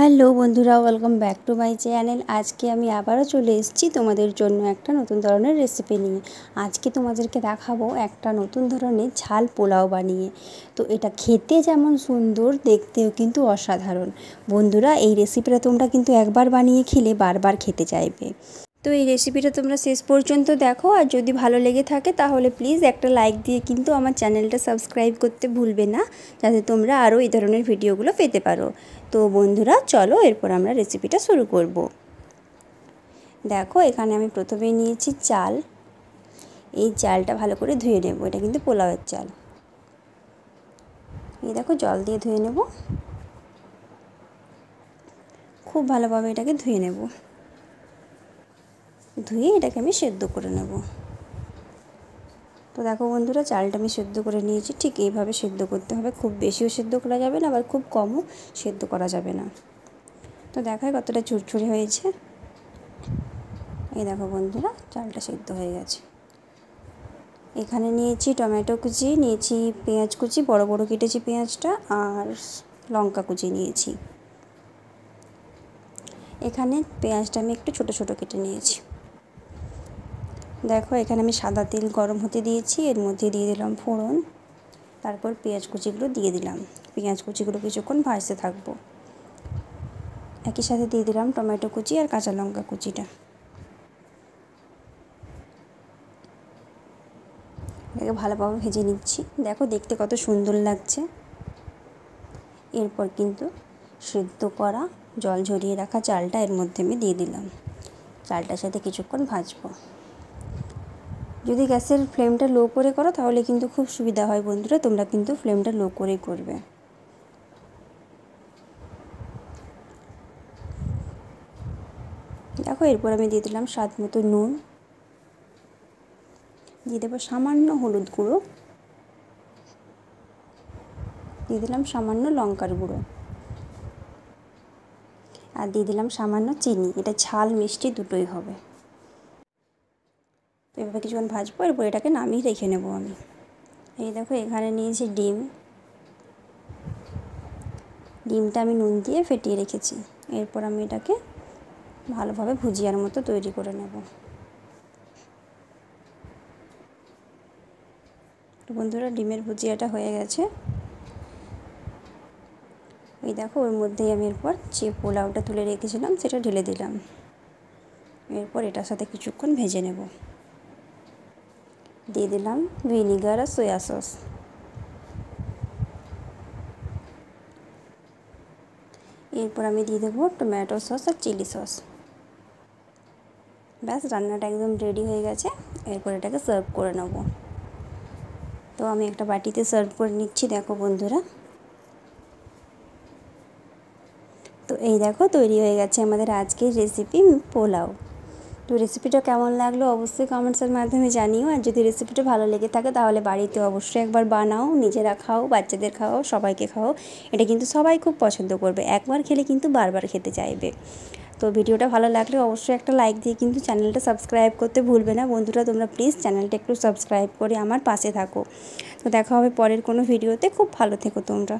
Hello বন্ধুরা welcome back to my channel আজকে আমি আবারও চলে এসেছি তোমাদের জন্য একটা নতুন ধরনের রেসিপি নিয়ে। আজকে তোমাদেরকে দেখাবো একটা নতুন ধরনের ঝাল পোলাও বানিয়ে। তো এটা খেতে যেমন সুন্দর, দেখতেও কিন্তু অসাধারণ। বন্ধুরা, এই রেসিপিটা তোমরা কিন্তু একবার বানিয়ে খেলে বারবার খেতে চাইবে। তো এই রেসিপিটা তোমরা শেষ পর্যন্ত দেখো, আর যদি ভালো লেগে থাকে তাহলে প্লিজ একটা লাইক দিয়ে কিন্তু আমার চ্যানেলটা সাবস্ক্রাইব করতে ভুলবে না, যাতে তোমরা আরও এই ধরনের ভিডিওগুলো পেতে পারো। তো বন্ধুরা, চলো এরপর আমরা রেসিপিটা শুরু করব। দেখো, এখানে আমি প্রথমেই নিয়েছি চাল। এই চালটা ভালো করে ধুয়ে নেব, এটা কিন্তু পোলাওয়ের চাল। এই দেখো, জল দিয়ে ধুয়ে নেব। খুব ভালোভাবে এটাকে ধুয়ে নেব। ধুয়ে এটাকে আমি সেদ্ধ করে নেব। তো দেখো বন্ধুরা, চালটা আমি সেদ্ধ করে নিয়েছি। ঠিক এইভাবে সেদ্ধ করতে হবে। খুব বেশিও সেদ্ধ করা যাবে না, আবার খুব কমও সেদ্ধ করা যাবে না। তো দেখায় কতটা চুরচুরি হয়েছে। এই দেখো বন্ধুরা, চালটা সেদ্ধ হয়ে গেছে। এখানে নিয়েছি টমেটো কুচি, নিয়েছি পেঁয়াজ কুচি, বড় বড় কেটেছি পেঁয়াজটা, আর লঙ্কা কুচি নিয়েছি। এখানে পেঁয়াজটা আমি একটু ছোট ছোট কেটে নিয়েছি। দেখো, এখানে আমি সাদা তেল, গরম হতে দিয়েছি, এর মধ্যে দিয়ে দিলাম ফোড়ন, তারপর পেঁয়াজ কুচিগুলো দিয়ে দিলাম। পেঁয়াজ কুচিগুলো কিছুক্ষণ ভাজতে থাকব। একই সাথে দিয়ে দিলাম টমেটো কুচি আর কাঁচা লঙ্কা কুচিটা। এটাকে ভালোভাবে ভেজে নিচ্ছি। দেখো, দেখতে কত সুন্দর লাগছে। এরপর কিন্তু সেদ্ধ করা জল ঝরিয়ে রাখা চালটা এর মধ্যে আমি দিয়ে দিলাম। চালটার সাথে কিছুক্ষণ ভাজবো। যদি গ্যাসের ফ্লেমটা লো করে করো, তাহলে কিন্তু খুব সুবিধা হয় বন্ধুরা। তোমরা কিন্তু ফ্লেমটা লো করেই করবে। দেখো, এরপর আমি দিয়ে দিলাম স্বাদ মতো নুন। দিয়ে দেবো সামান্য হলুদ গুঁড়ো। দিয়ে দিলাম সামান্য লঙ্কার গুঁড়ো। আর দিয়ে দিলাম সামান্য চিনি। এটা ঝাল মিষ্টি দুটোই হবে। এভাবে কিছুক্ষণ ভাজবো, এরপর এটাকে নামিয়ে রেখে নেব আমি। এই দেখো, এখানে নিয়েছি ডিম। ডিমটা আমি নুন দিয়ে ফেটিয়ে রেখেছি। এরপর আমি এটাকে ভালোভাবে ভুজিয়ার মতো তৈরি করে নেব। তো বন্ধুরা, ডিমের ভুজিয়াটা হয়ে গেছে। এই দেখো, ওর মধ্যেই আমি এরপর যে পোলাওটা তুলে রেখেছিলাম, সেটা ঢেলে দিলাম। এরপর এটার সাথে কিছুক্ষণ ভেজে নেব। দিয়ে দিলাম ভিনিগার আর সয়া সস। এরপর আমি দিয়ে দেবো টমেটো সস আর চিলি সস। ব্যাস, রান্নাটা একদম রেডি হয়ে গেছে। এরপর এটাকে সার্ভ করে নেব। তো আমি একটা বাটিতে সার্ভ করে নিচ্ছি, দেখো বন্ধুরা। তো এই দেখো, তৈরি হয়ে গেছে আমাদের আজকের রেসিপি পোলাও। তো রেসিপিটা কেমন লাগল অবশ্যই কমেন্টসের মাধ্যমে জানিও। আর যদি রেসিপিটা ভালো লেগে থাকে তাহলে বাড়িতে অবশ্যই একবার বানাও, নিজেরা খাও, বাচ্চাদের খাও সবাইকে খাও এটা কিন্তু সবাই খুব পছন্দ করবে, একবার খেলে কিন্তু বারবার খেতে চাইবে। তো ভিডিওটা ভালো লাগলে অবশ্যই একটা লাইক দিয়ে কিন্তু চ্যানেলটা সাবস্ক্রাইব করতে ভুলবে না। বন্ধুরা, তোমরা প্লিজ চ্যানেলটা একটু সাবস্ক্রাইব করে আমার পাশে থাকো। তো দেখা হবে পরের কোনো ভিডিওতে খুব ভালো থেকো তোমরা।